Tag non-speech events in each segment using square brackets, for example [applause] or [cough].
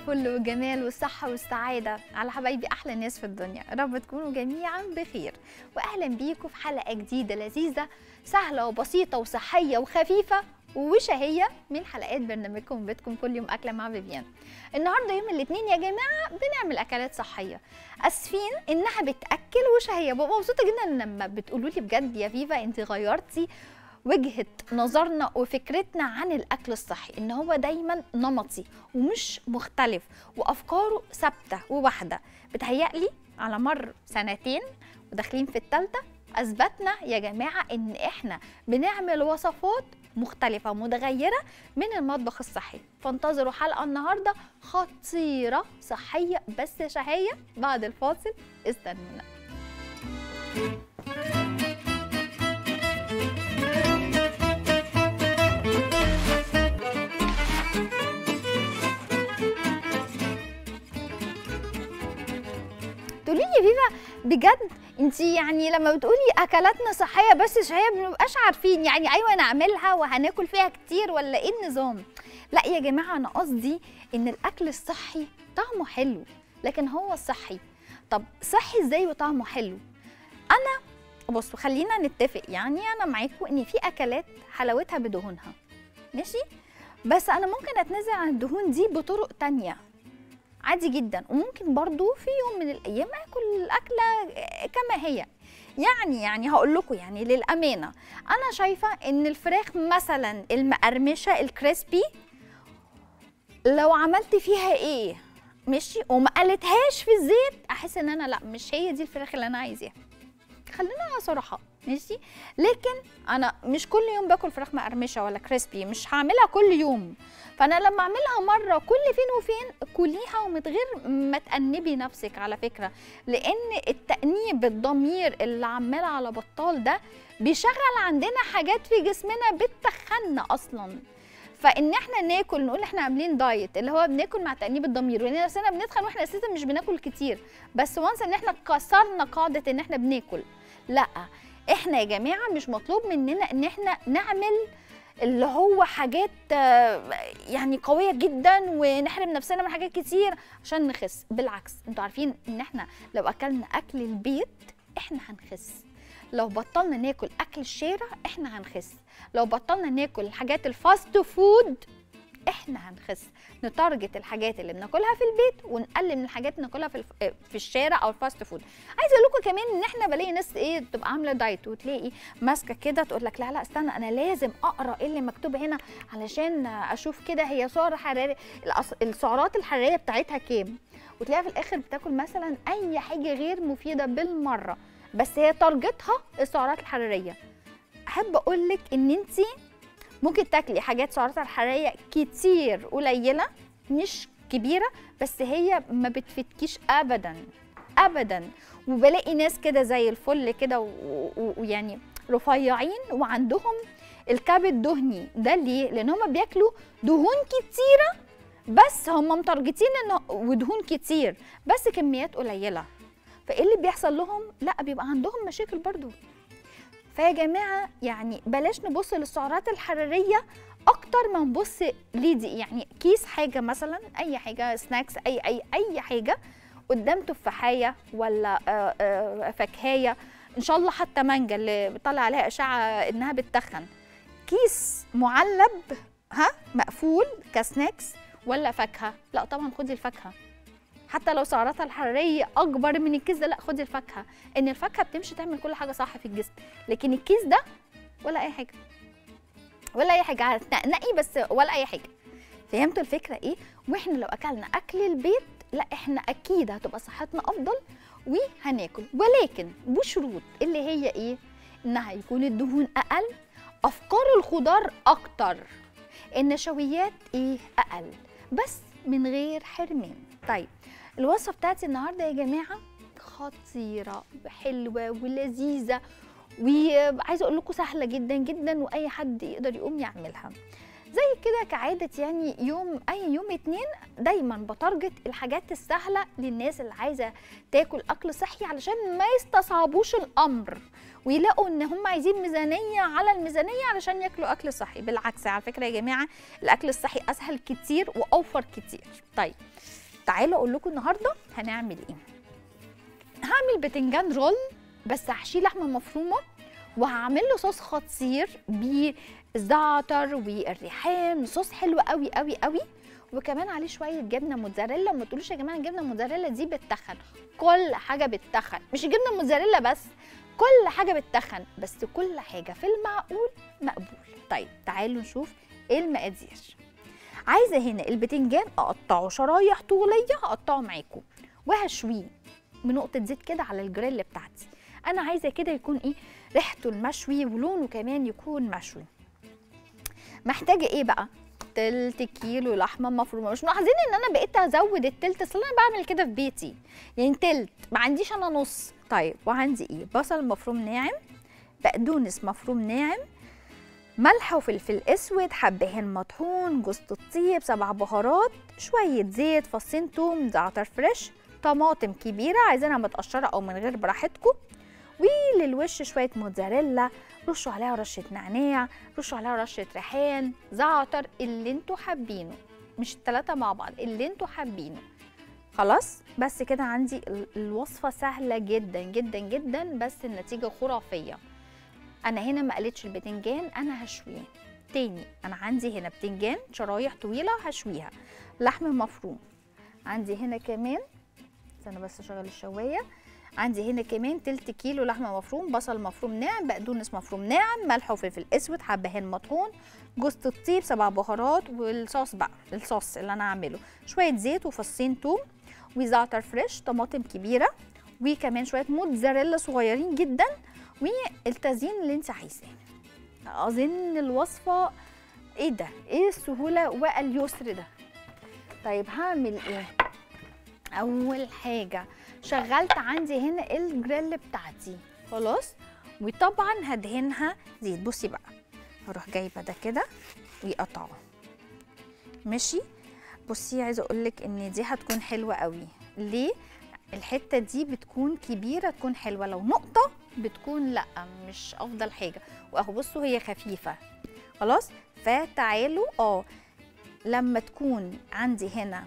الفل والجمال والصحة والسعادة على حبايبي أحلى ناس في الدنيا. يا رب تكونوا جميعا بخير. وأهلا بيكم في حلقة جديدة لذيذة سهلة وبسيطة وصحية وخفيفة وشهية من حلقات برنامجكم بيتكم. كل يوم أكلة مع فيفيان النهاردة يوم الاثنين يا جماعة بنعمل أكلات صحية. أسفين إنها بتأكل وشهية. ببقى مبسوطة جدا لما بتقولوا لي بجد يا فيفا أنت غيرتي وجهة نظرنا وفكرتنا عن الأكل الصحي إن هو دايما نمطي ومش مختلف وأفكاره ثابتة وواحدة. بتهيألي على مر سنتين وداخلين في التالتة أثبتنا يا جماعة إن إحنا بنعمل وصفات مختلفة ومتغيرة من المطبخ الصحي. فانتظروا حلقة النهاردة خطيرة صحية بس شهية. بعد الفاصل استنونا. تقولي لي فيفا بجد انت يعني لما بتقولي أكلاتنا صحية بس شهيه ما بنبقاش عارفين. يعني أيوه نعملها وهناكل فيها كتير ولا إيه النظام؟ لا يا جماعة أنا قصدي إن الأكل الصحي طعمه حلو لكن هو الصحي طب صحي إزاي وطعمه حلو؟ أنا بصوا خلينا نتفق. يعني أنا معاكم إن في أكلات حلاوتها بدهونها. ماشي؟ بس أنا ممكن اتنازل عن الدهون دي بطرق تانية. عادي جدا. وممكن برضو في يوم من الأيام آكل الأكلة كما هي. يعني يعني هقول لكم يعني للأمانة أنا شايفة إن الفراخ مثلا المقرمشة الكريسبي لو عملت فيها إيه؟ ماشي؟ وما قلتهاش في الزيت أحس إن أنا لأ مش هي دي الفراخ اللي أنا عايزاها. خلينا صراحة ماشي؟ لكن أنا مش كل يوم باكل فراخ مقرمشة ولا كريسبي مش هعملها كل يوم. فأنا لما أعملها مرة كل فين وفين كليها ومن غير ما تأنبي نفسك على فكرة لأن التأنيب الضمير اللي عمال على بطال ده بيشغل عندنا حاجات في جسمنا بتخنا أصلا. فإن إحنا ناكل نقول إحنا عاملين دايت اللي هو بناكل مع تأنيب الضمير وان نفسنا بنتخن وإحنا أساسا مش بناكل كتير. بس وانس إن إحنا كسرنا قاعدة إن إحنا بناكل لا إحنا يا جماعة مش مطلوب مننا ان إحنا نعمل اللي هو حاجات يعني قوية جدا ونحرم نفسنا من حاجات كتير عشان نخس. بالعكس أنتوا عارفين ان إحنا لو أكلنا أكل البيت إحنا هنخس. لو بطلنا ناكل أكل الشارع إحنا هنخس. لو بطلنا ناكل الحاجات ال fast food إحنا هنخس ن target الحاجات اللي بناكلها في البيت ونقلل من الحاجات اللي ناكلها في الف... في الشارع أو ال fast food عايزة أقول لكم كمان إن إحنا بلاقي ناس إيه تبقى عاملة diet وتلاقي ماسكة كده تقول لك لا لا استنى أنا لازم أقرأ إيه اللي مكتوب هنا علشان أشوف كده هي سعر حراري السعرات الحرارية بتاعتها كام. وتلاقيها في الآخر بتاكل مثلا أي حاجة غير مفيدة بالمرة بس هي تارجتها السعرات الحرارية. أحب أقول لك إن انت ممكن تاكلي حاجات سعراتها الحرارية كتير قليلة مش كبيرة بس هي ما بتفيدكيش ابدا ابدا. وبلاقي ناس كده زي الفل كده ويعني رفيعين وعندهم الكبد دهني ده ليه؟ لأن هم بياكلوا دهون كتيرة بس هم متارجتين إنه ودهون كتير بس كميات قليلة. فإيه اللي بيحصل لهم؟ لأ بيبقى عندهم مشاكل برضو. فيا جماعة يعني بلاش نبص للسعرات الحرارية أكتر ما نبص لدي يعني كيس حاجة مثلا أي حاجة سناكس أي أي أي حاجة قدام تفاحة ولا فاكهة إن شاء الله حتى مانجا اللي بيطلع عليها اشعه إنها بتتخن. كيس معلب ها مقفول ك snacks ولا فاكهة؟ لا طبعا خدي الفاكهة. حتى لو سعراتها الحرارية أكبر من الكيس ده لا خدي الفاكهة. إن الفاكهة بتمشي تعمل كل حاجة صح في الجسم لكن الكيس ده ولا أي حاجة. ولا أي حاجة هتنقنقي بس ولا أي حاجة. فهمتوا الفكرة إيه؟ وإحنا لو أكلنا أكل البيت لا إحنا أكيد هتبقى صحتنا أفضل وهناكل. ولكن بشروط اللي هي إيه؟ إنها يكون الدهون أقل أفكار الخضار أكتر النشويات إيه؟ أقل. بس من غير حرمان. طيب الوصفة بتاعتي النهارده يا جماعة خطيرة حلوة ولذيذة وعايزة أقول لكم سهلة جدا جدا وأي حد يقدر يقوم يعملها. زي كده كعادة يعني يوم أي يوم اتنين دايما ب target الحاجات السهلة للناس اللي عايزة تاكل أكل صحي علشان ما يستصعبوش الأمر ويلاقوا إن هم عايزين ميزانية على الميزانية علشان ياكلوا أكل صحي. بالعكس على فكرة يا جماعة الأكل الصحي أسهل كتير وأوفر كتير. طيب تعالوا أقول لكم النهارده هنعمل إيه. هعمل بتنجان roll بس هحشيه لحمة مفرومة وهعمل له صوص خطير بالزعتر والريحان. صوص حلو قوي قوي قوي. وكمان عليه شوية جبنة موتزاريلا. وما تقولوش يا جماعة الجبنة الموتزاريلا دي بتتخن كل حاجة بتتخن مش الجبنة الموتزاريلا بس كل حاجة بتتخن بس كل حاجة في المعقول مقبول. طيب تعالوا نشوف إيه المقادير. عايزة هنا البتنجان أقطعه شرايح طولية هقطعه معاكم. وهشويه بنقطه زيت كده على الجريل بتاعتي. أنا عايزة كده يكون إيه ريحته المشوي ولونه كمان يكون مشوي. محتاجة إيه بقى؟ تلت كيلو لحمة مفرومة. مش ملاحظين إن أنا بقيت أزود التلت؟ أصل أنا بعمل كده في بيتي. يعني تلت ما عنديش أنا نص. طيب وعندي إيه؟ بصل مفروم ناعم بقدونس مفروم ناعم ملح وفلفل أسود حبهان مطحون جوز الطيب سبع بهارات شوية زيت فصين توم زعتر فريش طماطم كبيرة عايزينها متقشرة أو من غير براحتكم وللوش شوية موتزاريلا رشوا عليها رشة نعناع رشوا عليها رشة ريحان زعتر اللي أنتوا حابينه مش التلاتة مع بعض اللي أنتوا حابينه. خلاص؟ بس كده عندي ال- الوصفة سهلة جدا جدا جدا بس النتيجة خرافية. أنا هنا ما قلتش البتنجان أنا هشويه تاني أنا عندي هنا بتنجان شرايح طويلة هشويها. لحم مفروم. عندي هنا كمان استنى بس أشغل الشواية. عندي هنا كمان تلت كيلو لحمه مفروم بصل مفروم ناعم بقدونس مفروم ناعم ملح وفلفل أسود حبهان مطحون جوز الطيب سبع بهارات والصوص بقى الصوص اللي أنا هعمله. شوية زيت وفصين توم وزعتر فريش طماطم كبيرة وكمان شوية موتزاريلا صغيرين جدا. والتزيين اللي انت عايزاه. اظن الوصفة إيه ده؟ إيه السهولة واليسر ده؟ طيب هعمل إيه؟ اول حاجة شغلت عندي هنا الجريل بتاعتي. خلاص؟ وطبعا هدهنها. زيت. بصي بقى هروح جايبة ده كده ويقطعه ماشي؟ بصي عايزة أقول لك إن دي هتكون حلوة قوي. ليه؟ الحتة دي بتكون كبيرة تكون حلوة. لو نقطة بتكون لأ مش أفضل حاجة. وأهو بصوا هي خفيفة. خلاص؟ فتعالوا آه لما تكون عندي هنا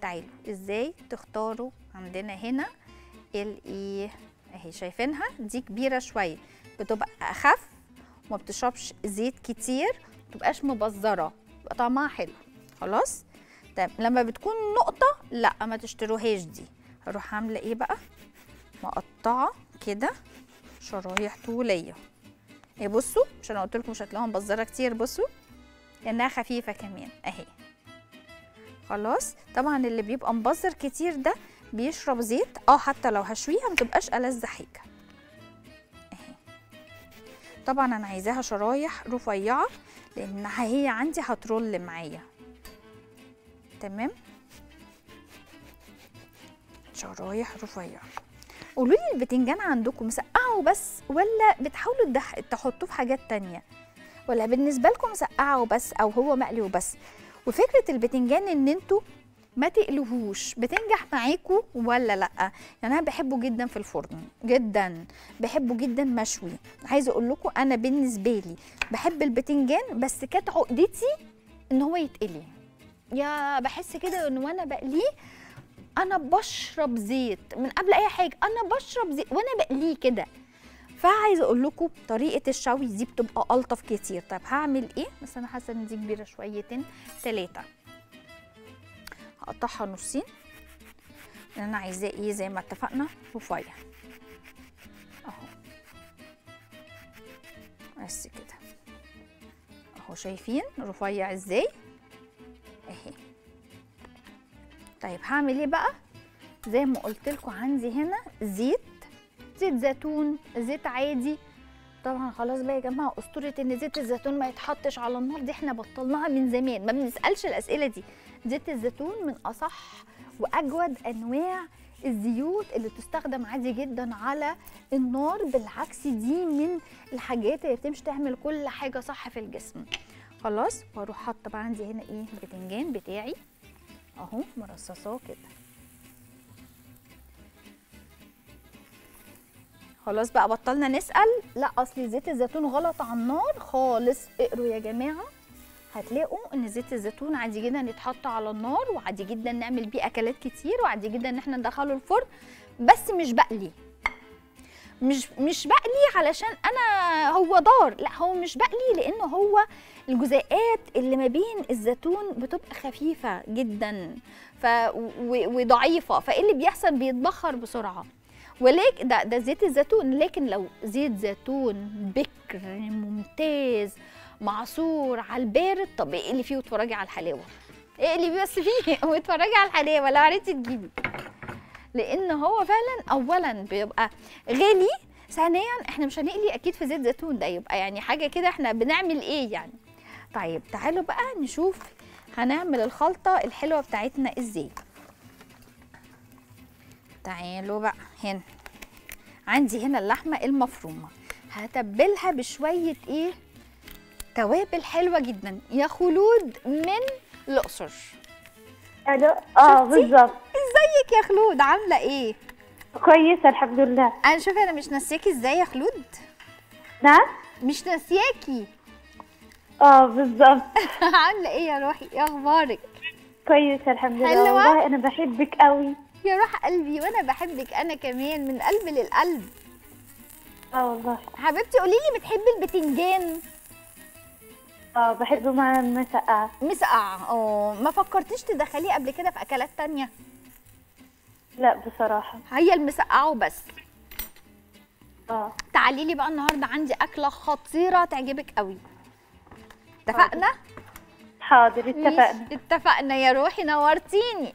تعالوا. إزاي؟ تختاروا عندنا هنا الايه أهي شايفينها؟ دي كبيرة شوية. بتبقى أخف وما بتشربش زيت كتير تبقاش مبزرة. يبقى طعمها حلو. خلاص؟ طيب لما بتكون نقطة لأ ما تشتروهاش دي. هروح عاملة إيه بقى؟ مقطعة كده. شرايح طولية. اهي بصوا مش أنا قلت لكم هتلاقوها مبزره كتير بصوا لأنها خفيفة كمان أهي. خلاص طبعا اللي بيبقى مبزر كتير ده بيشرب زيت. آه حتى لو هشويها ما تبقاش ألذ حاجة. أهي. طبعا أنا عايزاها شرايح رفيعة لانها هي عندي هترول معايا. تمام؟ شرايح رفيعة. قولوا لي البتنجان عندكم مسقعه وبس ولا بتحاولوا تحطوه في حاجات تانية؟ ولا بالنسبة لكم مسقعه وبس أو هو مقلي وبس؟ وفكرة البتنجان إن أنتوا ما تقلوهوش بتنجح معاكم ولا لأ؟ يعني أنا بحبه جدا في الفرن جدا بحبه جدا مشوي. عايزة أقول لكم أنا بالنسبة لي بحب البتنجان بس كانت عقدتي إن هو يتقلي. يا بحس كده إن وأنا بقليه أنا بشرب زيت من قبل أي حاجة أنا بشرب زيت وأنا بقليه كده. فعايزة أقول لكم طريقة الشوي دي بتبقى ألطف كتير. طب هعمل إيه؟ بس أنا حاسة إن دي كبيرة شويتين ثلاثة هقطعها نصين. أنا عايزاه إيه؟ زي ما اتفقنا رفيع. أهو. بس كده. أهو شايفين رفيع إزاي؟ طيب هعمل إيه بقى؟ زي ما قلت لكم عندي هنا زيت زيت زيتون زيت عادي. طبعا خلاص بقى يا جماعة أسطورة إن زيت الزيتون ما يتحطش على النار دي إحنا بطلناها من زمان. ما بنسألش الأسئلة دي. زيت الزيتون من أصح وأجود أنواع الزيوت اللي تستخدم عادي جدا على النار. بالعكس دي من الحاجات اللي بتمشي تعمل كل حاجة صح في الجسم. خلاص وأروح حاطه بقى عندي هنا إيه؟ البتنجان بتاعي. اهو مرصصاه كده. خلاص بقى بطلنا نسأل. لا أصل زيت الزيتون غلط على النار خالص. اقروا يا جماعة. هتلاقوا إن زيت الزيتون عادي جدا يتحط على النار وعادي جدا نعمل بيه أكلات كتير وعادي جدا إن إحنا ندخله الفرن. بس مش بقلي. مش مش بقلي علشان أنا هو ضار. لا هو مش بقلي لأن هو الجزيئات اللي ما بين الزيتون بتبقى خفيفة جدا ف وضعيفة. فإيه اللي بيحصل؟ بيتبخر بسرعة. ولكن ده ده زيت الزيتون. لكن لو زيت زيتون بكر ممتاز معصور على البارد طب اقلي فيه؟ واتفرجي على الحلاوة. اقلي بس فيه؟ [laughs] واتفرجي على الحلاوة. لو عرفتي تجيبي. لأن هو فعلا اولا بيبقى غالي. ثانيا إحنا مش هنقلي أكيد في زيت زيتون. ده يبقى يعني حاجة كده إحنا بنعمل إيه يعني؟ طيب تعالوا بقى نشوف هنعمل الخلطة الحلوة بتاعتنا إزاي. تعالوا بقى هنا. عندي هنا اللحمة المفرومة. هتبلها بشوية إيه؟ توابل حلوة جدا. يا خلود من الأقصر. ألو؟ آه؟ بالظبط. إزيك يا خلود؟ عاملة إيه؟ كويسة الحمد لله. أنا شوفي أنا مش ناسياكي إزاي يا خلود؟ نعم؟ مش ناسياكي. آه بالظبط. [laughs] عاملة إيه يا روحي؟ إيه أخبارك؟ كويسه الحمد لله؟ والله أنا بحبك قوي يا روح قلبي وأنا بحبك أنا كمان من قلب للقلب. آه والله. حبيبتي قولي لي بتحبي البتنجان؟ آه بحبه مع المسقعه مسقع آه ما فكرتيش تدخليه قبل كده في أكلات تانية؟ لا بصراحة. هي المسقعة وبس. آه. تعالي لي بقى النهارده عندي أكلة خطيرة تعجبك قوي اتفقنا؟ حاضر اتفقنا. اتفقنا يا روحي نورتيني.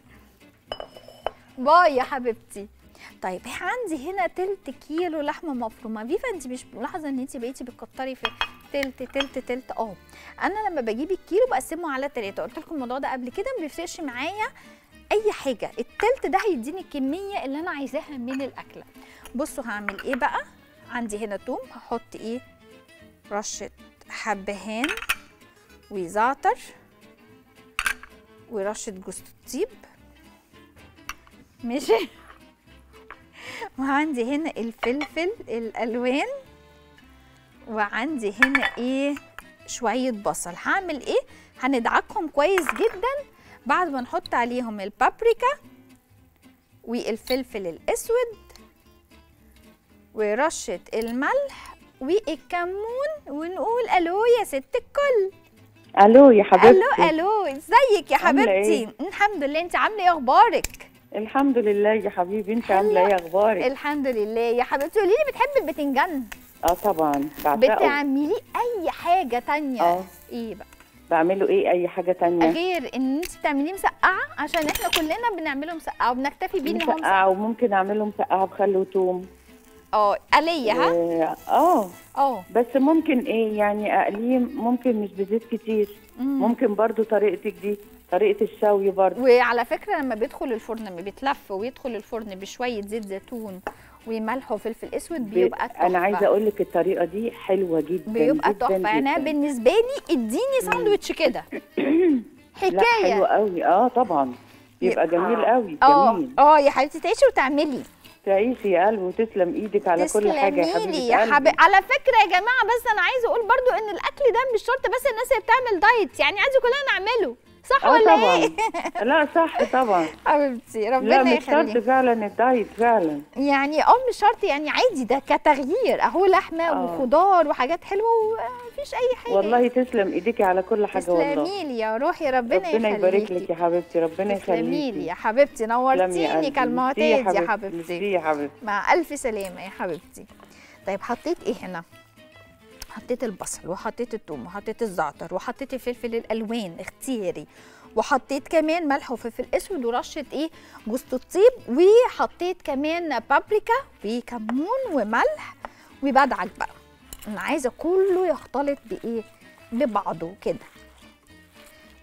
باي يا حبيبتي. طيب عندي هنا تلت كيلو لحمة مفرومة. فيفا انت مش ملاحظة ان انت بقيتي بتكتري في تلت تلت تلت؟ آه أنا لما بجيب الكيلو بقسمه على تلاتة. قلت لكم الموضوع ده قبل كده ما بيفرقش معايا أي حاجة. التلت ده هيديني الكمية اللي أنا عايزاها من الأكلة. بصوا هعمل إيه بقى؟ عندي هنا توم هحط إيه؟ رشة حبهان. وزعتر ورشه جوز الطيب ماشي. [laughs] وعندي هنا الفلفل الألوان. وعندي هنا إيه؟ شوية بصل. هعمل إيه؟ هندعكهم كويس جدا. بعد ما نحط عليهم البابريكا والفلفل الأسود ورشة الملح والكمون ونقول ألو يا ست الكل. ألو يا حبيبتي. ألو ألو. إزيك يا عاملة حبيبتي؟ الحمد لله. إنت عاملة إيه أخبارك؟ الحمد لله يا حبيبي. إنت. عاملة إيه أخبارك؟ الحمد لله يا حبيبتي. قولي لي بتحبي البتنجان؟ آه طبعا. بعشقه. بتعملي أي حاجة تانية؟ آه. إيه بقى؟ بعمله إيه؟ أي حاجة تانية؟ غير إن إنت بتعمليه مسقعة؟ عشان إحنا كلنا بنعمله مسقعة وبنكتفي بيه إن هو مسقعة مسقعه وممكن أعمله مسقعة بخل وتوم. آه قليه ها؟ آه آه. بس ممكن إيه يعني أقليه ممكن مش بزيت كتير. مم. ممكن برضو طريقتك دي طريقة الشوي برضو. وعلى فكرة لما بيدخل الفرن لما بيتلف ويدخل الفرن بشوية زيت زيتون وملح وفلفل أسود بيبقى تحفة. أنا عايزة أقول لك الطريقة دي حلوة جدا بيبقى تحفة. جداً. بالنسبة لي اديني ساندوتش كده. [clears throat] لا حلو حكايه قوي آه طبعا. يبقى يبقى- جميل قوي آه جميل. آه يا حبيبتي تعيشي وتعملي. تعيشي يا قلبي وتسلم إيدك على كل حاجة يا حبيبة يا. حبيبي على فكرة يا جماعة بس أنا عايزة أقول برضو إن الأكل ده مش شرط بس الناس اللي بتعمل diet يعني عادي كلنا نعمله صح آه ولا طبعا. إيه؟ [laughs] لا صح طبعا. حبيبتي لا ربنا مش شرط يخليك فعلا ال diet فعلا. يعني آه مش شرط يعني عادي ده كتغيير أهو لحمة آه. وخضار وحاجات حلوة ومفيش أي حاجة. والله تسلم ايديكي على كل حاجة والله. تسلمي لي يا روحي ربنا, ربنا يبارك لك يخليكي يا حبيبتي ربنا تسلمي لي يخليكي يا حبيبتي نورتيني. كالمعتاد يا حبيبتي يا حبيبتي. مع ألف سلامة يا حبيبتي. طيب حطيت إيه هنا؟ حطيت البصل وحطيت الثوم وحطيت الزعتر وحطيت الفلفل الألوان اختياري وحطيت كمان ملح وفلفل أسود ورشة إيه؟ جوز الطيب وحطيت كمان بابريكا وكمون وملح وبدعك بقى أنا عايزة كله يختلط بإيه؟ ببعضه كده.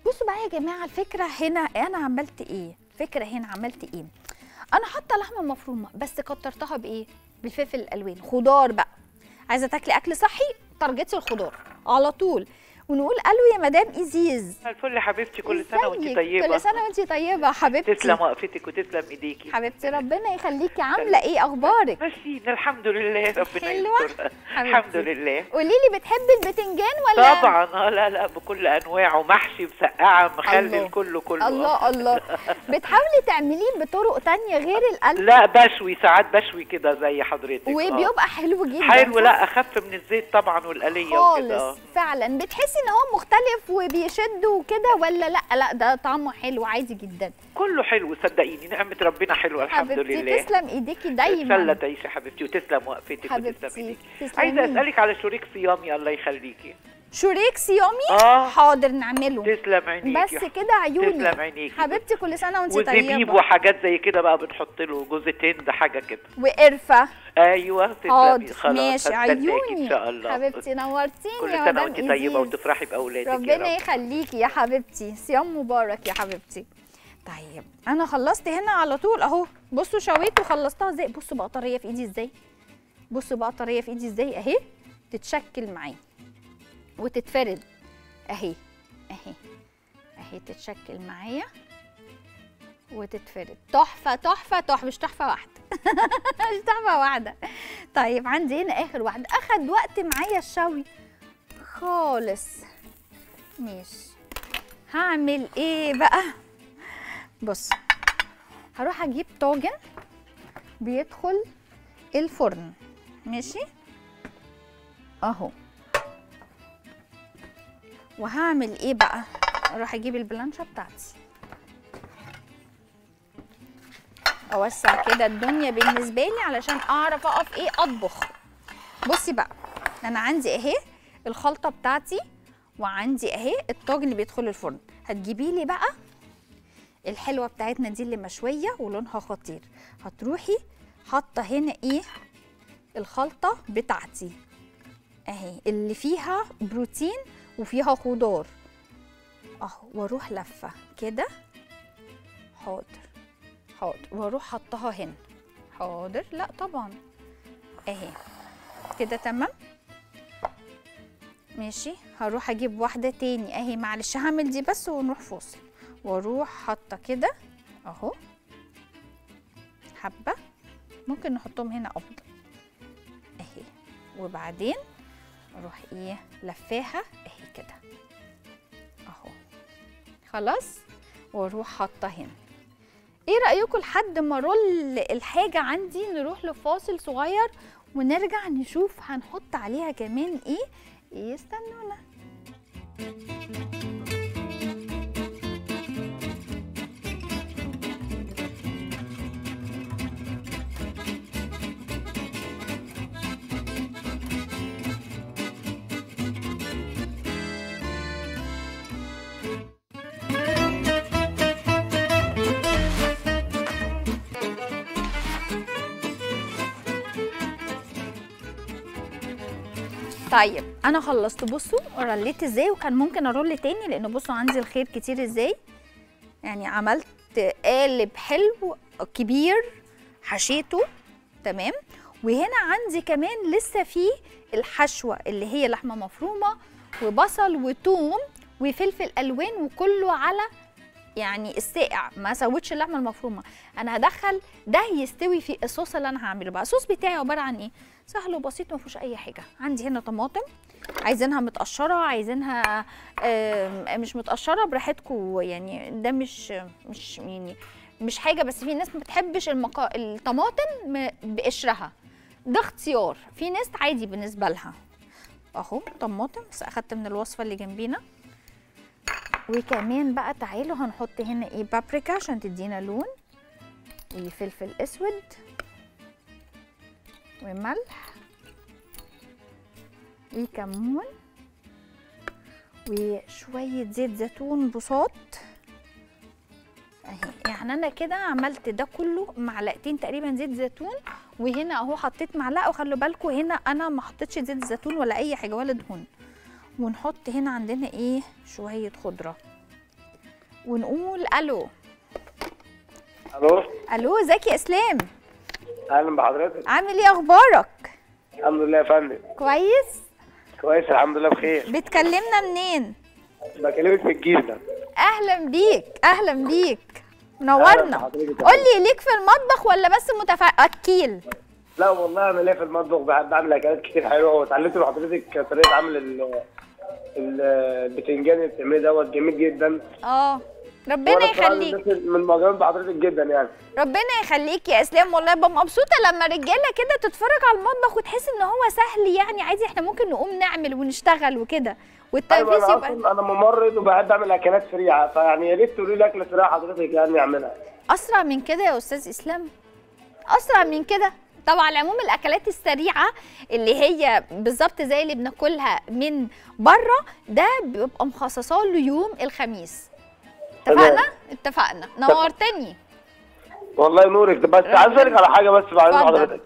بصوا بقى يا جماعة الفكرة هنا أنا عملت إيه؟ الفكرة هنا عملت إيه؟ أنا حاطة لحمه مفرومه بس كترتها بإيه؟ بالفلفل الألوان. خضار بقى. عايزة تاكلي أكل صحي؟ تارجتي الخضار. على طول. ونقول ألو يا مدام ايزيز الفل حبيبتي كل سنة وانت؟ طيبة. كل سنة وانت طيبة. حبيبتي. تسلم وقفتك وتسلم إيديكي. حبيبتي ربنا يخليكي. عاملة إيه؟ أخبارك؟ ماشيين الحمد لله ربنا؟ يستر. الحمد لله. قولي لي بتحبي البتنجان ولا؟ طبعا. آه لا لا بكل أنواعه. محشي مسقعة. مخلل كله كله. الله الله. [laughs] بتحاولي تعمليه بطرق تانية غير القلب؟ لا بشوي ساعات بشوي كده زي حضرتك. آه. وبيبقى حلو جدا. حلو؟ لا أخف من الزيت طبعا والقلية وكده. خالص. آه. فعلا. بتحسي إن هو مختلف وبيشد وكده ولا لأ؟ لأ ده طعمه حلو عادي جدا. كله حلو صدقيني. نعمة ربنا حلوة الحمد حبيبتي لله. تسلم إيديكي ان شاء الله دايما تعيشي يا حبيبتي وتسلم وقفتك وتسلم حبيبتي ايديك تسلمي. عايزة أسألك على شريك صيامي الله يخليكي. شوريك صيامي آه. حاضر نعمله. تسلم عينيكي. بس كده عيوني تسلم عينيكي. حبيبتي كل سنة وانت وزبيب طيبة. وحاجات زي كده بقى بنحط له جوز هند حاجة كده. وقرفة. أيوه تسلمي. حاضر. خلاص ماشي. عيوني إن شاء الله. حبيبتي نورتيني كل سنة وانت طيبة. وتفرحي بأولادك يا ربنا رب يخليكي يا حبيبتي. صيام مبارك يا حبيبتي. طيب أنا خلصت هنا على طول أهو. بصوا شويت وخلصتها إزاي؟ بصوا بقى طرية في إيدي إزاي؟ بصوا بقى طرية في إيدي إزاي أهي. تتشكل معايا. وتتفرد. أهي أهي أهي تتشكل معايا وتتفرد. تحفة تحفة تحفة. مش تحفة واحدة. [laughs] مش تحفة واحدة. طيب عندي هنا آخر واحدة. أخد وقت معايا الشوي خالص. ماشي. هعمل إيه بقى؟ بص هروح أجيب طاجن بيدخل الفرن. ماشي؟ أهو. وهعمل إيه بقى؟ أروح أجيب البلانشة بتاعتي. اوسع كده الدنيا بالنسبة لي علشان اعرف اقف إيه؟ اطبخ. بصي بقى أنا عندي اهي الخلطة بتاعتي وعندي اهي الطاجن اللي بيدخل الفرن. هتجيبي لي بقى الحلوة بتاعتنا دي اللي مشوية ولونها خطير. هتروحي حاطة هنا إيه؟ الخلطة بتاعتي. اهي اللي فيها بروتين وفيها خضار. أهو وأروح لفة كده. حاضر. حاضر. وأروح حطها هنا. حاضر. لا طبعا. أهي. كده تمام؟ ماشي. هروح أجيب واحدة تاني. أهي معلش هعمل دي بس ونروح فاصل. وأروح حاطة كده. أهو. حبة. ممكن نحطهم هنا أفضل. أهي. وبعدين؟ أروح إيه لفاها اهي كده. اهو. خلاص؟ وأروح حاطة هنا. إيه رايكم لحد ما رول الحاجة عندي نروح لفاصل صغير ونرجع نشوف هنحط عليها كمان إيه استنونا. طيب أنا خلصت. بصوا رليت إزاي وكان ممكن ا roll تاني لأن بصوا عندي الخير كتير إزاي. يعني عملت قالب حلو كبير حشيته تمام؟ وهنا عندي كمان لسه فيه الحشوة اللي هي لحمة مفرومة وبصل وتوم وفلفل ألوان وكله على يعني الساقع ما سويتش اللحمة المفرومة. أنا هدخل ده يستوي في الصوص اللي أنا هعمله. بقى الصوص بتاعي عبارة عن إيه؟ سهل وبسيط ما فيهوش أي حاجة. عندي هنا طماطم عايزينها متقشرة عايزينها مش متقشرة براحتكم يعني ده مش مش يعني مش حاجة بس في ناس ما بتحبش المقا... الطماطم بقشرها. ده اختيار. في ناس عادي بالنسبة لها. أهو طماطم بس أخدت من الوصفة اللي جنبينا. وكمان بقى تعالوا هنحط هنا إيه بابريكا عشان تدينا لون. وفلفل أسود. وملح وكمون وشوية زيت زيتون بساط أهي. يعني أنا كده عملت ده كله معلقتين تقريبا زيت زيتون وهنا أهو حطيت معلقة وخلوا بالكم هنا أنا ما حطيتش زيت زيتون ولا أي حاجة ولا دهون. ونحط هنا عندنا إيه؟ شوية خضرة. ونقول ألو. ألو؟ ألو إزيك يا إسلام؟ أهلا بحضرتك. عامل إيه أخبارك؟ الحمد لله يا فندم. كويس؟ كويس الحمد لله بخير. بتكلمنا منين؟ بكلمك من الجيزة. أهلا بيك أهلا بيك. منورنا. قول لي ليك في المطبخ ولا بس متفا؟ أكيل. لا والله أنا ليا في المطبخ بحب أعمل أكلات كتير حلوة واتعلمت من حضرتك طريقة عمل ال ال- البتنجان اللي بتعمليه دوت. جميل جدا. آه. ربنا يخليك. من معجبين بحضرتك جدا يعني. ربنا يخليك يا اسلام والله. ببقى مبسوطة لما رجالة كده تتفرج على المطبخ وتحس إن هو سهل يعني. عادي إحنا ممكن نقوم نعمل ونشتغل وكده. والتنفيذ أنا يبقى أصلا أنا ممرض وبحب أعمل أكلات سريعة فيعني يا ريت تقولي لي أكلة سريعة حضرتك يعني اعملها أسرع من كده يا أستاذ إسلام. أسرع من كده. طبعا على العموم الأكلات السريعة اللي هي بالظبط زي اللي بناكلها من بره ده بيبقى مخصصاه له يوم الخميس. اتفقنا. اتفقنا. نورتني. والله نورك بس عايز أسألك على حاجة بس بعد إذن اتفضل. حضرتك.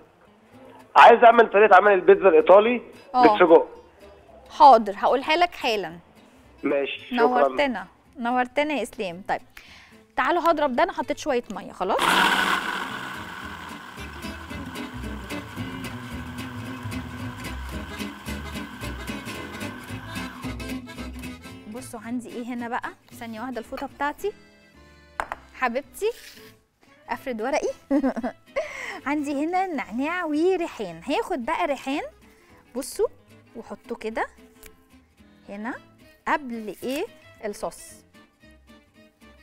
عايز أعمل طريقه عمل البيتزا الإيطالي آه. بالسجق حاضر هقولها لك حالا. ماشي شكرا. نورتنا. نورتنا يا إسلام. طيب تعالوا هضرب ده أنا حطيت شوية مية خلاص؟ بصوا عندي إيه هنا بقى؟ ثانية واحدة الفوطة بتاعتي. حبيبتي أفرد ورقي. [laughs] عندي هنا نعناع وريحان. هاخد بقى ريحان. بصوا وحطه كده هنا قبل إيه؟ الصوص.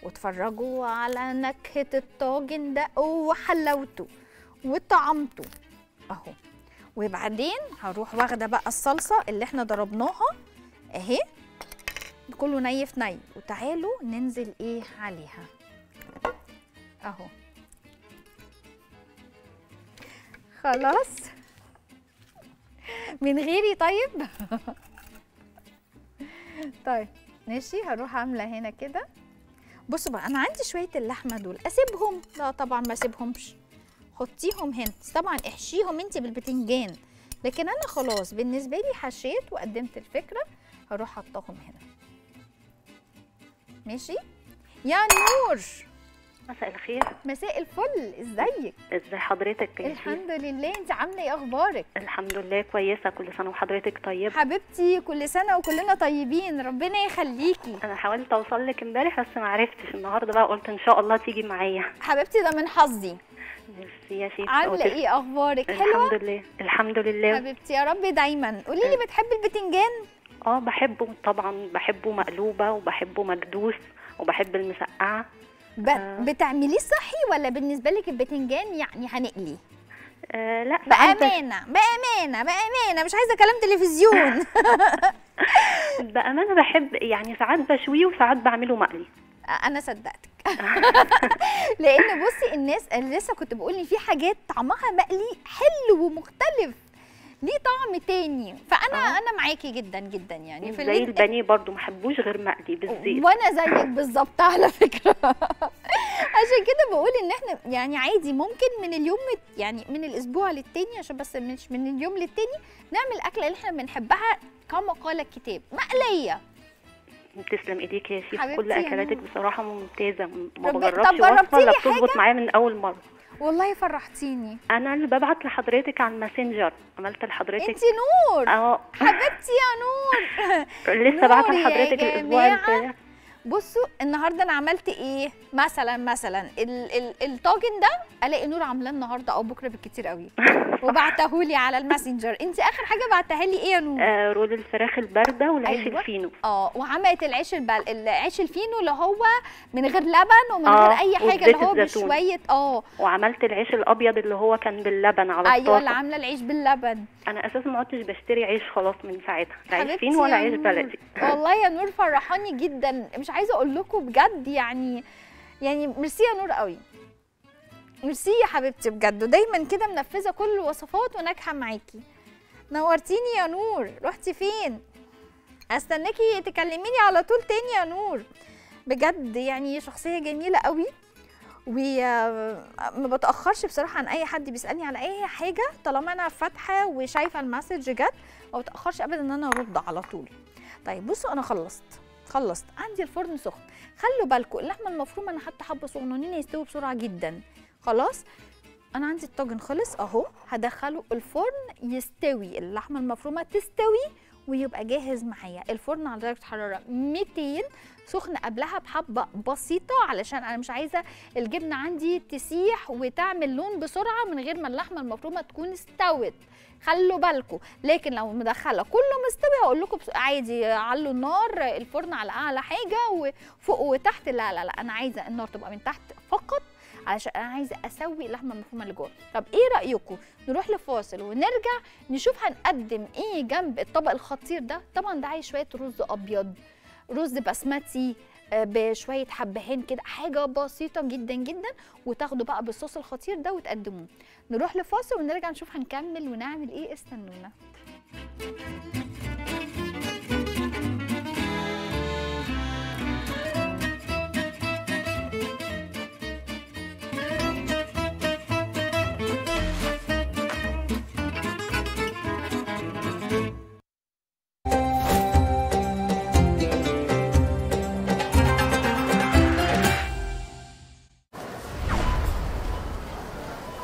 واتفرجوا على نكهة الطاجن ده. وحلاوته وطعمته. أهو. وبعدين هروح واخدة بقى الصلصة اللي إحنا ضربناها. أهي. كله ني في ني. وتعالوا ننزل إيه عليها. أهو. خلاص. من غيري طيب؟ [laughs] طيب ماشي هروح عاملة هنا كده. بصوا بقى أنا عندي شوية اللحمة دول. أسيبهم؟ لا طبعا ما أسيبهمش. حطيهم هنا. طبعا احشيهم انت بالبتنجان. لكن أنا خلاص بالنسبة لي حشيت وقدمت الفكرة هروح حطاهم هنا. ماشي؟ يا نور. مساء الخير. مساء الفل. ازيك؟ ازي حضرتك شيخ؟ الحمد لله. انت عاملة إيه أخبارك؟ الحمد لله كويسة. كل سنة وحضرتك طيب حبيبتي كل سنة وكلنا طيبين. ربنا يخليكي. أنا حاولت أوصل لك امبارح بس ما عرفتش. النهارده بقى قلت إن شاء الله تيجي معايا. حبيبتي ده من حظي. ميرسي يا شيخ. عاملة إيه أخبارك؟ حلوة؟ الحمد لله. الحمد لله. حبيبتي يا رب دايما. قولي لي بتحبي البتنجان؟ آه بحبه طبعا بحبه مقلوبة وبحبه مكدوس وبحب المسقعة. ب... آه. بتعمليه صحي ولا بالنسبة لك البتنجان يعني هنقلي؟ آه لا بأمانة بأمانة بأمانة مش عايزة كلام تلفزيون. [laughs] بأمانة بحب يعني ساعات بشويه وساعات بعمله مقلي. أنا صدقتك. [laughs] لأن بصي الناس اللي لسه كنت بقول إن في حاجات طعمها مقلي حلو ومختلف. ليه طعم تاني؟ فأنا آه. أنا معاكي جدا جدا يعني في زي البانيه برضو ما حبوش غير مقلي بالزيت. وأنا زيك بالظبط على فكرة. [laughs] عشان كده بقول إن إحنا يعني عادي ممكن من اليوم يعني من الأسبوع للتاني عشان بس مش من اليوم للتاني نعمل أكلة اللي إحنا بنحبها كما قال الكتاب مقلية. تسلم إيديك يا شيف كل أكلاتك. بصراحة ممتازة ما رب- بجربش وصفة لا بتظبط معايا من أول مرة. والله فرحتيني. أنا اللي ببعت لحضرتك على الماسنجر. عملت لحضرتك. أنت نور. أه. حبيبتي يا نور. [laughs] لسه بعت لحضرتك الأسبوع. اللي بصوا النهارده أنا عملت إيه؟ مثلا مثلا ال ال الطاجن ده ألاقي نور عاملاه النهارده أو بكرة بالكتير قوي. [laughs] وبعتهولي على الماسنجر. انت آخر حاجة بعتها لي إيه يا نور؟ آه roll الفراخ الباردة والعيش أيوة. الفينو. آه وعملت العيش البل... العيش الفينو اللي هو من غير لبن ومن آه، غير أي حاجة اللي هو. بشوية آه. وعملت العيش الأبيض اللي هو كان باللبن على أيوه اللي الطاسة. عاملة العيش باللبن. أنا أساسا ما عدتش بشتري عيش خلاص من ساعتها. لا عيش فينو ولا عيش. بلدي. [laughs] والله يا نور فرحاني جدا. مش عايزة أقول لكم بجد يعني يعني ميرسي يا نور قوي. ميرسي يا حبيبتي بجد ودايما كده منفذة كل الوصفات وناجحة معاكي. نورتيني يا نور رحتي فين؟ أستناكي تكلميني على طول تاني يا نور. بجد يعني شخصية جميلة قوي وما بتأخرش بصراحة عن أي حد بيسألني على أي حاجة طالما أنا فاتحة وشايفة المسج جت ما بتأخرش ابدا إن أنا أرد على طول. طيب بصوا أنا خلصت خلصت عندي الفرن سخن. خلوا بالكم اللحمة المفرومة أنا حاطة حبة صغننين يستووا بسرعة جدا. خلاص أنا عندي الطاجن خلص أهو هدخله الفرن يستوي اللحمة المفرومة تستوي ويبقى جاهز معايا. الفرن على درجة حرارة 200 سخن قبلها بحبة بسيطة علشان أنا مش عايزة الجبنة عندي تسيح وتعمل لون بسرعة من غير ما اللحمة المفرومة تكون استوت. خلوا بالكم لكن لو مدخلة كله مستوي هقول لكم عادي علوا النار الفرن على أعلى حاجة وفوق وتحت. لا لا لا أنا عايزة النار تبقى من تحت فقط. علشان أنا عايزة أسوي اللحمه المفرومه اللي جوه طب إيه رأيكم؟ نروح لفاصل ونرجع نشوف هنقدم إيه جنب الطبق الخطير ده؟ طبعا ده عايز شوية رز أبيض رز بسمتي آه، بشوية حبهان كده حاجة بسيطة جدا جدا وتاخدوا بقى بالصوص الخطير ده وتقدموه. نروح لفاصل ونرجع نشوف هنكمل ونعمل إيه. استنونا.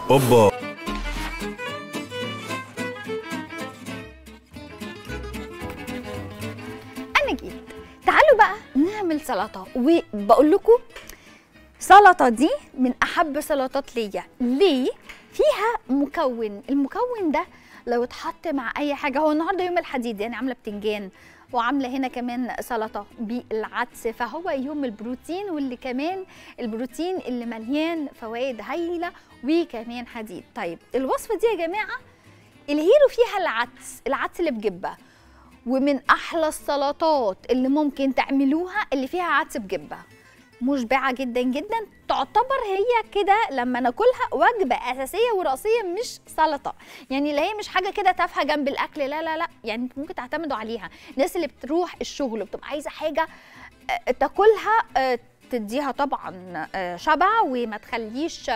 اوبا أنا جيت. تعالوا بقى نعمل سلطة. وبقول لكم سلطة دي من أحب سلطات ليا. ليه؟ فيها مكون. المكون ده لو اتحط مع أي حاجة هو النهارده يوم الحديد يعني عاملة بتنجان. وعاملة هنا كمان سلطة بالعدس فهو يوم البروتين واللي كمان البروتين اللي مليان فوائد هايلة وكمان حديد. طيب الوصفة دي يا جماعة الهيرو فيها العدس العدس اللي بجبة. ومن أحلى السلطات اللي ممكن تعملوها اللي فيها عدس بجبة. مشبعة جدا جدا تعتبر هي كده لما ناكلها وجبة أساسية ورئيسيه مش سلطة. يعني لا هي مش حاجة كده تافهة جنب الأكل لا لا لا. يعني ممكن تعتمدوا عليها. الناس اللي بتروح الشغل بتبقى عايزة حاجة آه، تاكلها آه، تديها طبعا آه، شبع وما تخليش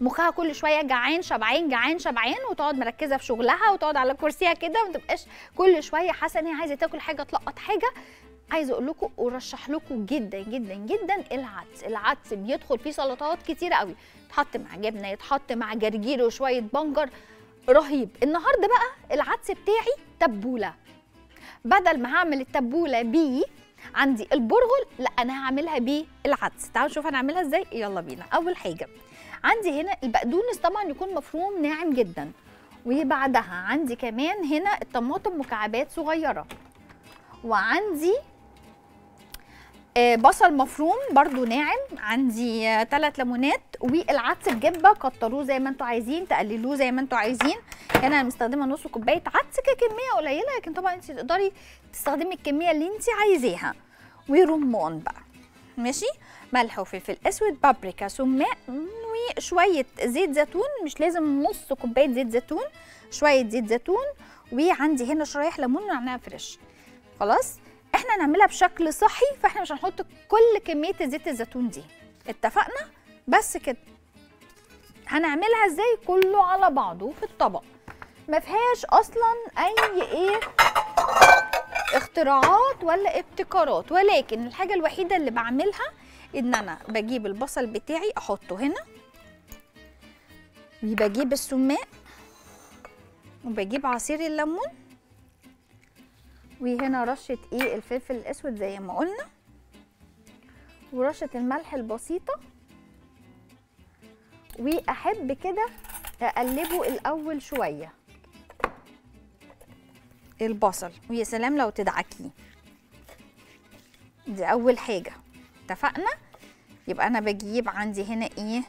مخها كل شوية جعان شبعان جعان شبعان وتقعد مركزة في شغلها وتقعد على كرسيها كده وما تبقاش كل شوية حاسة إن هي عايزة تاكل حاجة تلقط حاجة. عايزه أقول لكم ارشح لكم جدا جدا جدا العدس. العدس بيدخل فيه سلطات كتيرة قوي. يتحط مع جبنة يتحط مع جرجير وشوية بنجر. رهيب. النهارده بقى العدس بتاعي تبولة. بدل ما هعمل التبولة بيه عندي البرغل لا أنا هعملها بيه العدس. تعالوا نشوف هنعملها إزاي. يلا بينا. أول حاجة عندي هنا البقدونس طبعا يكون مفروم ناعم جدا. وبعدها عندي كمان هنا الطماطم مكعبات صغيرة. وعندي بصل مفروم برضو ناعم. عندي ثلاث ليمونات والعدس بجبه كتروه زي ما أنتوا عايزين تقللوه زي ما أنتوا عايزين. هنا أنا مستخدمة نص كوباية عدس ككمية قليلة لكن طبعا انت تقدري تستخدمي الكمية اللي انت عايزاها. ورمان بقى. ماشي؟ ملح وفلفل أسود بابريكا سماق وشوية زيت زيتون. مش لازم نص كوباية زيت زيتون شوية زيت زيتون. وعندي هنا شرايح ليمون ونعناع فريش. خلاص؟ إحنا نعملها بشكل صحي فاحنا مش هنحط كل كمية زيت الزيتون دي. اتفقنا؟ بس كده. هنعملها إزاي؟ كله على بعضه في الطبق. ما فيهاش أصلا اي إيه اختراعات ولا ابتكارات. ولكن الحاجة الوحيدة اللي بعملها ان أنا بجيب البصل بتاعي احطه هنا. وبجيب السماق. وبجيب عصير الليمون. وهنا رشة إيه الفلفل الأسود زي ما قلنا. ورشة الملح البسيطة. وأحب كده أقلبه الأول شوية. البصل. ويا سلام لو تدعكيه دي أول حاجة. اتفقنا؟ يبقى أنا بجيب عندي هنا إيه؟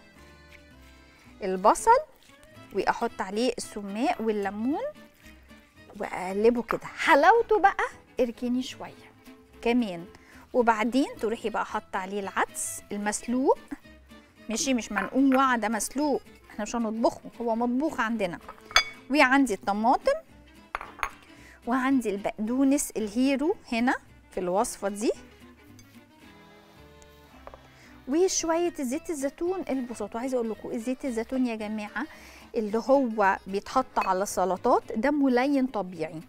البصل. وأحط عليه السماق والليمون. واقلبه كده. حلاوته بقى اركني شوية كمان. وبعدين تروحي بقى حاطة عليه العدس المسلوق. ماشي؟ مش منقوع ده مسلوق. إحنا مش هنطبخه هو مطبوخ عندنا. وعندي الطماطم. وعندي البقدونس الهيرو هنا في الوصفة دي. وشوية زيت الزيتون البساط. وعايزة أقول لكم زيت الزيتون يا جماعة اللي هو بيتحط على السلطات ده ملين طبيعي.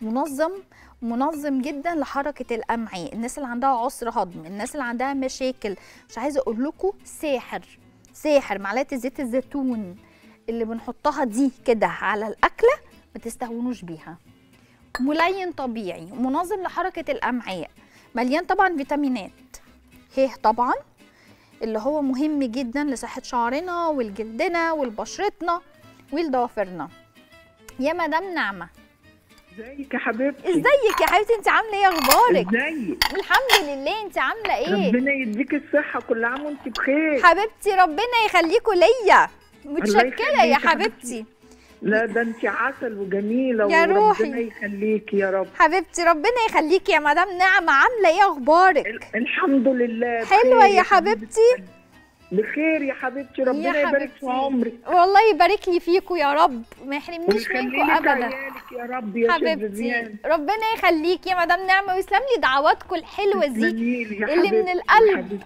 منظم منظم جدا لحركة الامعاء الناس اللي عندها عسر هضم الناس اللي عندها مشاكل. مش عايزة أقول لكم ساحر ساحر. معلقة زيت الزيتون اللي بنحطها دي كده على الأكلة ما تستهونوش بيها. ملين طبيعي منظم لحركة الامعاء مليان طبعا فيتامينات. ه طبعا اللي هو مهم جدا لصحة شعرنا والجلدنا والبشرتنا. ولضوافرنا يا مدام نعمة. ازيك يا حبيبتي؟ ازيك يا حبيبتي؟ انت عاملة إيه؟ أخبارك؟ ازيك؟ الحمد لله. انت عاملة إيه؟ ربنا يديك الصحة. كل عام وانت بخير. حبيبتي ربنا يخليكوا ليا. متشكرة يا حبيبتي. لا ده انت عسل وجميلة يا روحي. وربنا يخليك يا رب. حبيبتي ربنا يخليكي يا مدام نعمة. عاملة إيه؟ أخبارك؟ ال- الحمد لله حلوة يا حبيبتي. بخير يا حبيبتي ربنا يا يبارك في. عمرك والله يبارك لي فيكوا يا رب ما يحرمنيش لك ابدا يا رب يا حبيبتي ربنا يخليكي يا مدام نعمة ويسلم لي دعواتكم الحلوة دي اللي من القلب.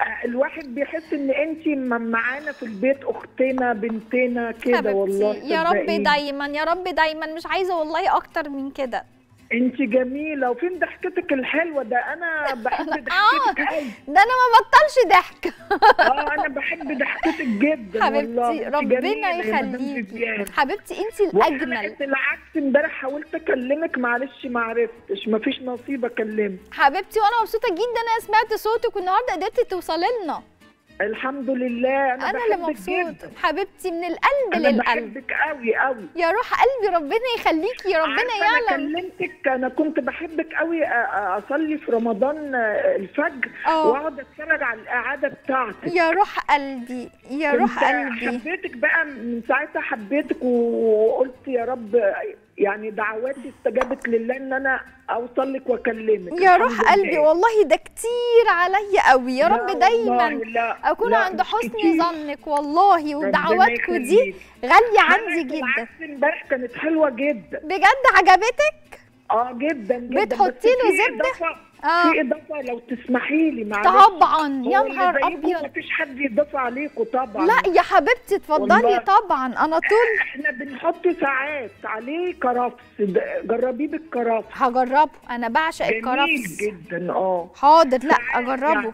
آه، الواحد بيحس إن انت معانا في البيت أختنا بنتنا كده والله يا رب. دايما يا رب دايما مش عايزة والله أكتر من كده انت جميلة وفين ضحكتك الحلوة؟ ده أنا بحب [laughs] ضحكتك قوي. ده أنا ما بطلش ضحك. [laughs] آه أنا بحب ضحكتك جدا حبيبتي ربنا يخليكي. حبيبتي انت الأجمل. وحلقة العكس امبارح حاولت أكلمك معلش ما عرفتش. مفيش نصيب أكلمك. حبيبتي وأنا مبسوطة جدا أنا سمعت صوتك والنهاردة قدرتي توصلي لنا. الحمد لله أنا, أنا اللي جدا. حبيبتي من القلب أنا للقلب. بحبك قوي قوي يا روح قلبي ربنا يخليكي يا ربنا عارفة أنا يعلم. كلمتك أنا كنت بحبك قوي أصلي في رمضان آه، الفجر آه. وأقعد أتفرج على الاعاده بتاعتك. يا روح قلبي يا روح قلبي. حبيتك بقى من ساعتها حبيتك وقلت يا رب يعني دعواتي استجابت لله إن أنا أوصل لك وأكلمك. يا روح قلبي لله. والله ده كتير عليا قوي. يا رب دايما لا أكون لا عند حسن. ظنك والله ربنا ودعواتكم دي. غالية عندي جدا. امبارح كانت حلوة جدا. بجد عجبتك؟ آه جدا جدا. بتحطي له في آه. في إضافة لو تسمحي لي معلش. طبعا يا نهار أبيض. مفيش حد يضاف عليكم طبعا. لا يا حبيبتي اتفضلي. طبعا. أنا طول إحنا بنحط ساعات عليه كرفس. جربيه بالكرفس. هجربه. أنا بعشق جميل الكرفس. جدا آه. حاضر. لا أجربه. يعني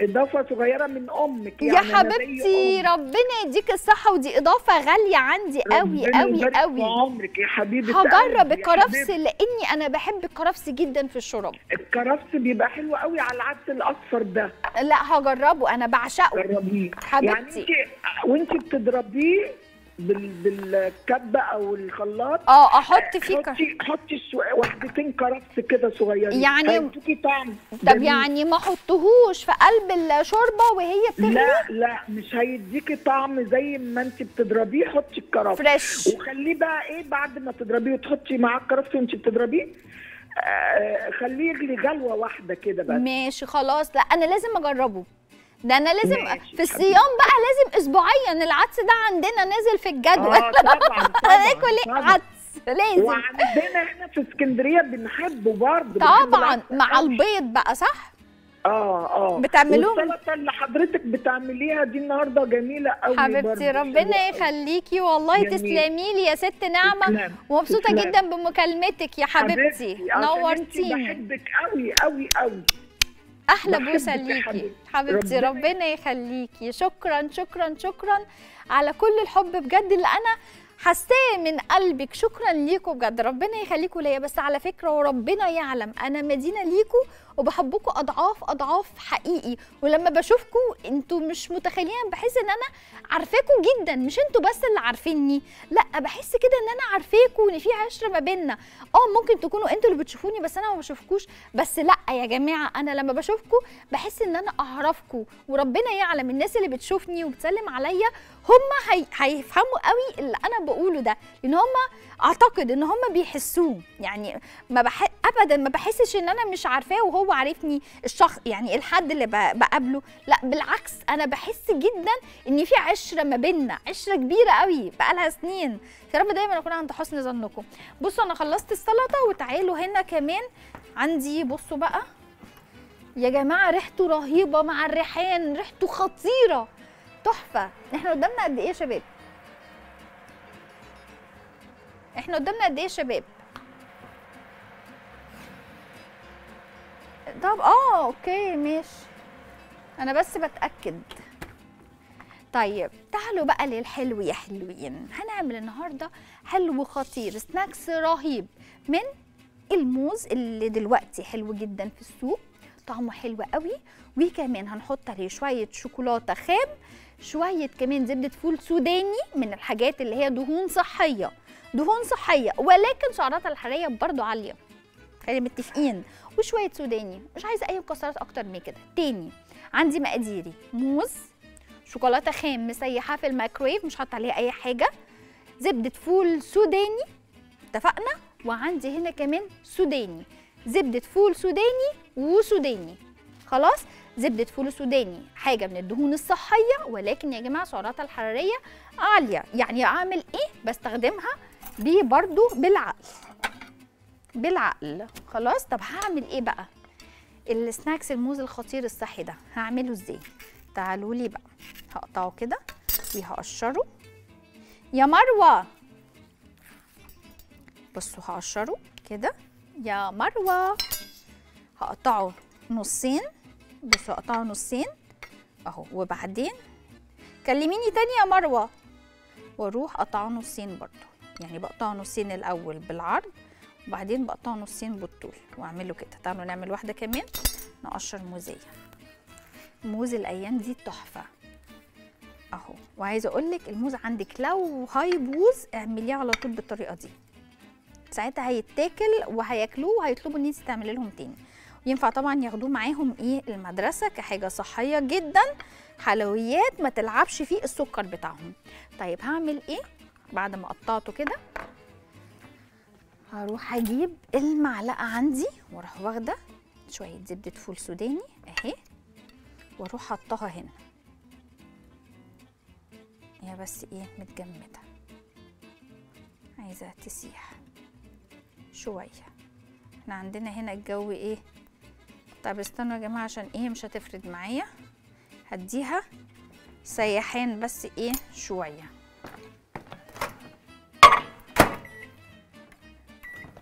إضافة صغيرة من أمك يا يعني زي حبيبتي أمك. ربنا يديك الصحة ودي إضافة غالية عندي قوي قوي قوي عمرك يا حبيبه هجرب يا الكرفس حبيبتي. لأني أنا بحب الكرفس جدا في الشرب الكرفس بيبقى حلو قوي على العدس الأصفر ده لا هجربه أنا بعشقه جربيه حبيبتي. يعني انت وانت بتضربيه. بالكبة أو الخلاط. آه أحط فيه. حطي حطي شو... واحدتين كرفس كده صغيرين. يعني- طعم طب. يعني ما أحطهوش في قلب الشوربة وهي بتغلي لا لا مش هيديكي طعم زي ما انت بتضربيه. حطي الكرفس. فريش. وخليه بقى إيه بعد ما تضربيه وتحطي معاه الكرفس وانت بتضربيه. آه خليه يغلي غلوة واحدة كده بس. ماشي خلاص. لا أنا لازم أجربه. ده أنا لازم في الصيام بقى لازم أسبوعيا العدس ده عندنا نازل في الجدول آه طبعا هناكل [laughs] إيه. عدس لازم وعندنا إحنا في اسكندرية بنحبه برضه طبعا مع. البيض بقى صح آه آه بتعملوهم؟ والسلطة اللي حضرتك بتعمليها دي النهارده جميلة قوي حبيبتي ربنا. يخليكي والله. تسلمي لي يا ست نعمة ومبسوطة. جدا بمكالمتك يا حبيبتي عشان انتي نورتيني بحبك قوي قوي قوي أحلى بوسه ليكي. حبيبتي. ربنا يخليكي. شكرا شكرا شكرا على كل الحب بجد اللي أنا حاساه من قلبك. شكرا ليكم بجد. ربنا يخليكم ليا. بس على فكرة وربنا يعلم أنا مدينة ليكم وبحبكم أضعاف أضعاف حقيقي. ولما بشوفكم أنتوا مش متخيلين بحس إن أنا عارفاكم جدا مش أنتوا بس اللي عارفيني. لأ بحس كده إن أنا عارفاكم وان في عشرة ما بيننا. آه ممكن تكونوا أنتوا اللي بتشوفوني بس أنا ما بشوفكوش. بس لأ يا جماعة أنا لما بشوفكم بحس إن أنا أعرفكم. وربنا يعلم الناس اللي بتشوفني وبتسلم عليا هم هي... هيفهموا قوي اللي أنا بقوله ده. لأن هم أعتقد إن هم بيحسوه. يعني ما بح... ابدا ما بحسش إن أنا مش عارفاه وهو عارفني الشخص يعني الحد اللي ب... بقابله. لأ بالعكس أنا بحس جدا إن في عشرة ما بيننا عشرة كبيرة قوي بقالها سنين. يا رب دايما اكون عند حسن ظنكم. بصوا أنا خلصت السلطة وتعالوا هنا كمان. عندي بصوا بقى. يا جماعة ريحته رهيبة مع الريحان ريحته خطيرة. تحفة. إحنا قدامنا قد إيه يا شباب؟ إحنا قدامنا قد إيه يا شباب؟ طب آه أوكي ماشي. أنا بس بتأكد. طيب تعالوا بقى للحلو يا حلوين. هنعمل النهارده حلو خطير سناكس رهيب. من الموز اللي دلوقتي حلو جدا في السوق طعمه حلو قوي. وكمان هنحط عليه شوية شوكولاتة خام شوية كمان زبدة فول سوداني من الحاجات اللي هي دهون صحية. دهون صحية ولكن سعراتها الحرارية برضو عالية. خلينا متفقين. وشوية سوداني مش عايزة أي مكسرات أكتر من كده. تاني عندي مقاديري. موز شوكولاتة خام مسيحة في الميكرويف مش حاطة عليها أي حاجة. زبدة فول سوداني اتفقنا؟ وعندي هنا كمان سوداني. زبدة فول سوداني وسوداني. خلاص؟ زبدة فول سوداني. حاجة من الدهون الصحية ولكن يا جماعة سعراتها الحرارية عالية. يعني أعمل إيه؟ بستخدمها دي برضو بالعقل. بالعقل. خلاص؟ طب هعمل إيه بقى؟ السناكس الموز الخطير الصحي ده هعمله إزاي؟ تعالوا لي بقى. هقطعه كده وهقشره. يا مروة! بصوا هقشره كده. يا مروة! هقطعه نصين. بصوا هقطعه نصين اهو. وبعدين كلميني تاني يا مروة. وأروح اقطعه نصين برضو. يعني بقطعه نصين الأول بالعرض وبعدين بقطعه نصين بالطول واعمله كده. تعالوا نعمل واحدة كمان نقشر موزيه موز الأيام دي تحفة. أهو. وعايزة أقول لك الموز عندك لو هيبوظ اعمليه على طول بالطريقة دي. ساعتها هيتاكل وهياكلوه وهيطلبوا إن انت تعملي لهم تاني. ينفع طبعا ياخدوه معاهم إيه؟ المدرسة كحاجة صحية جدا حلويات ما تلعبش فيه السكر بتاعهم. طيب هعمل إيه؟ بعد ما قطعته كده. هروح أجيب المعلقة عندي وأروح واخدة شوية زبدة فول سوداني أهي وأروح حطها هنا. هي بس إيه متجمدة. عايزاها تسيح شوية. إحنا عندنا هنا الجو إيه؟ طب استنوا يا جماعة عشان إيه مش هتفرد معايا. هديها سيحان بس إيه شوية.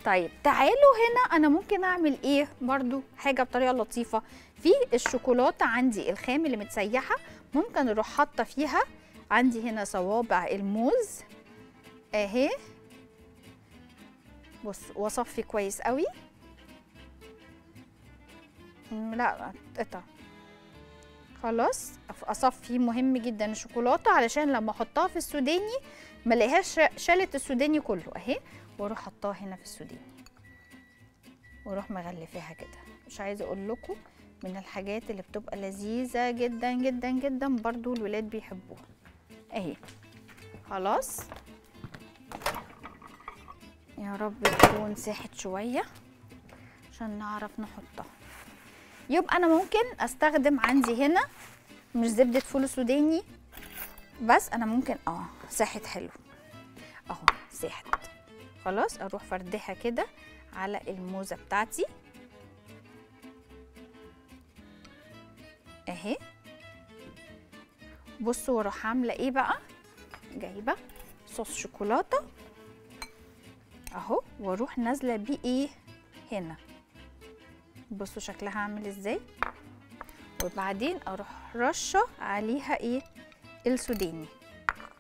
طيب تعالوا هنا أنا ممكن أعمل إيه؟ برضو حاجة بطريقة لطيفة. في الشوكولاتة عندي الخام اللي متسيحة ممكن أروح حاطة فيها عندي هنا صوابع الموز. أهي. بص واصفي كويس قوي. لا اتقطع خلاص اصفي مهم جدا الشوكولاتة علشان لما أحطها في السوداني ما شالت السوداني كله. أهي. وأروح حطاها هنا في السوداني. وأروح مغلفاها كده. مش عايزة أقول لكم من الحاجات اللي بتبقى لذيذة جدا جدا جدا برضو الولاد بيحبوها. اهي. خلاص. يا رب تكون ساحت شوية عشان نعرف نحطها. يبقى أنا ممكن أستخدم عندي هنا مش زبدة فول سوداني بس أنا ممكن آه ساحت حلو. أهو ساحت. خلاص أروح فردها كده على الموزة بتاعتي. أهي. بصوا وأروح عاملة إيه بقى؟ جايبة صوص شوكولاتة. أهو وأروح نازلة بيه إيه؟ هنا. بصوا شكلها عامل إزاي؟ وبعدين أروح رشة عليها إيه؟ السوداني.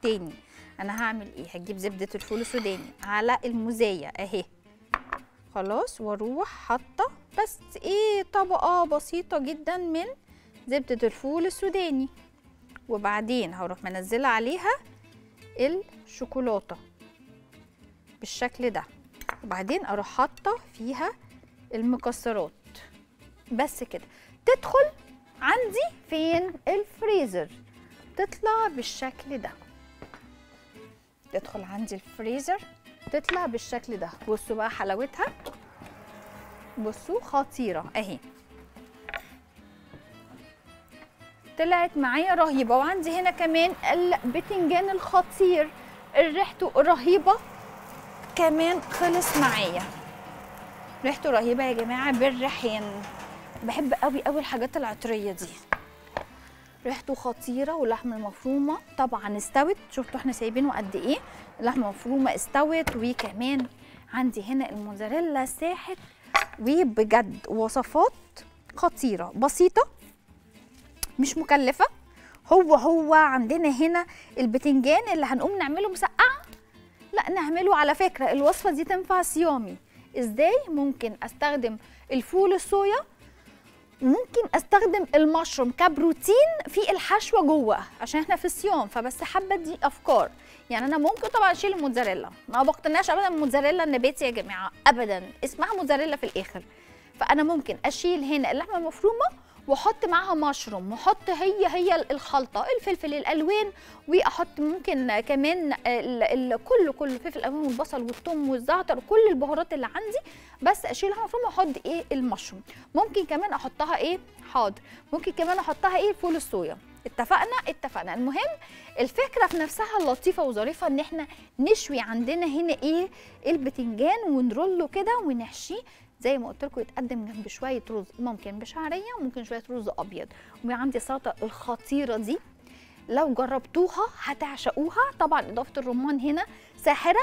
تاني. أنا هعمل إيه؟ هجيب زبدة الفول السوداني على المزايه أهي. خلاص وأروح حاطة بس إيه طبقة بسيطة جدا من زبدة الفول السوداني. وبعدين هروح منزلة عليها الشوكولاتة بالشكل ده. وبعدين أروح حاطة فيها المكسرات. بس كده. تدخل عندي فين؟ الفريزر. تطلع بالشكل ده. تدخل عندي الفريزر تطلع بالشكل ده. بصوا بقى حلاوتها. بصوا خطيرة. أهي. طلعت معايا رهيبة. وعندي هنا كمان البتنجان الخطير. ريحته رهيبة. كمان خلص معايا. ريحته رهيبة يا جماعة بالريحان. بحب قوي قوي الحاجات العطرية دي. ريحته خطيرة واللحمة المفرومة. طبعا استوت. شفتوا إحنا سايبينه قد إيه؟ اللحمة المفرومة استوت وكمان عندي هنا الموزاريلا ساحت. وبجد وصفات خطيرة بسيطة مش مكلفة. هو هو عندنا هنا البتنجان اللي هنقوم نعمله مسقعة. لا نعمله على فكرة الوصفة دي تنفع صيامي. إزاي؟ ممكن أستخدم الفول الصويا وممكن أستخدم المشروم كبروتين في الحشوة جوه عشان إحنا في الصيام فبس حابة دي أفكار. يعني أنا ممكن طبعا أشيل الموتزاريلا. ما بقتنعش ابدا الموتزاريلا النباتي يا جماعة ابدا. اسمها موتزاريلا في الآخر. فأنا ممكن أشيل هنا اللحمة المفرومة واحط معاها مشروم واحط هي هي الخلطة الفلفل الألوان وأحط ممكن كمان ال ال كل كل الفلفل الالوان والبصل والثوم والزعتر وكل البهارات اللي عندي بس أشيلها مفرومه واحط إيه المشروم. ممكن كمان أحطها إيه؟ حاضر. ممكن كمان أحطها إيه؟ فول الصويا. اتفقنا؟ اتفقنا. المهم الفكرة في نفسها لطيفة وظريفة إن إحنا نشوي عندنا هنا إيه؟ البتنجان ونرله كده ونحشيه. زي ما قلت لكم يتقدم جنب شوية رز ممكن بشعرية وممكن شوية رز أبيض. وعندي السلطة الخطيرة دي لو جربتوها هتعشقوها. طبعا إضافة الرمان هنا ساحرة.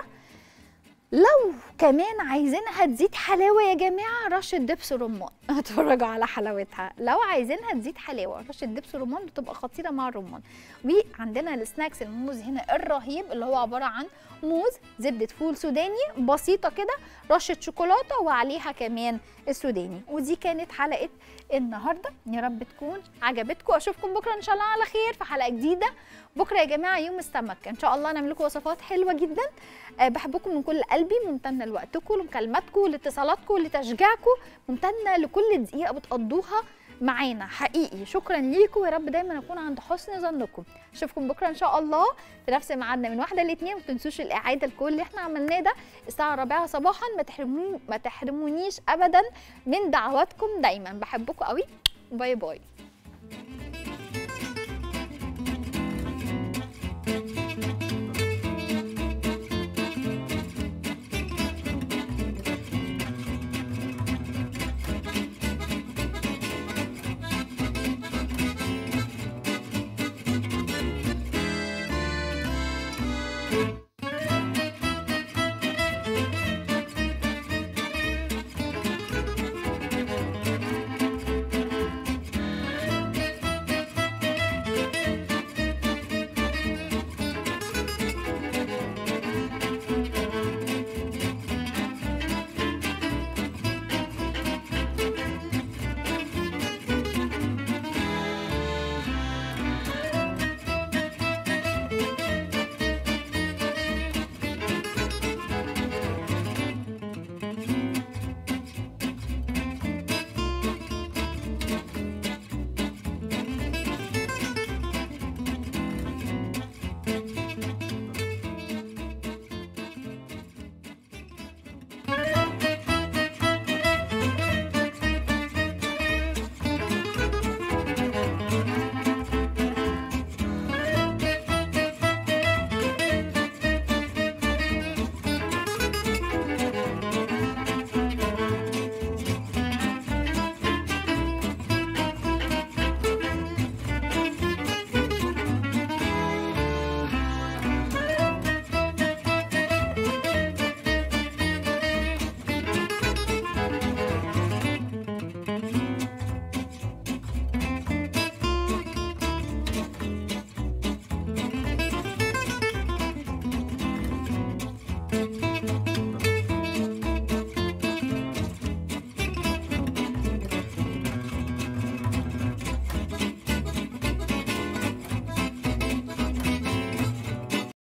لو كمان عايزينها تزيد حلاوة يا جماعة رشة دبس رمان. [laughs] اتفرجوا على حلاوتها. لو عايزينها تزيد حلاوة رشة دبس رمان بتبقى خطيرة مع الرمان. وعندنا ال snacks الموز هنا الرهيب اللي هو عبارة عن موز زبدة فول سوداني بسيطة كده رشة شوكولاتة وعليها كمان السوداني. ودي كانت حلقة النهارده. يا رب تكون عجبتكم. أشوفكم بكرة إن شاء الله على خير في حلقة جديدة. بكرة يا جماعة يوم السمك إن شاء الله نعمل لكم وصفات حلوة جدا. أه بحبكم من كل قلبي ممتنة لوقتكم لمكالماتكم لاتصالاتكم لتشجيعكم ممتنة لكل دقيقة بتقضوها. معانا حقيقي. شكرا ليكم. يا رب دايما أكون عند حسن ظنكم. أشوفكم بكرة إن شاء الله في نفس ميعادنا من واحدة لاثنين ما تنسوش الإعادة لكل اللي إحنا عملناه ده الساعة الرابعة صباحا. ما تحرموني ما تحرمونيش ابدا من دعواتكم دايما. بحبكم قوي. باي باي.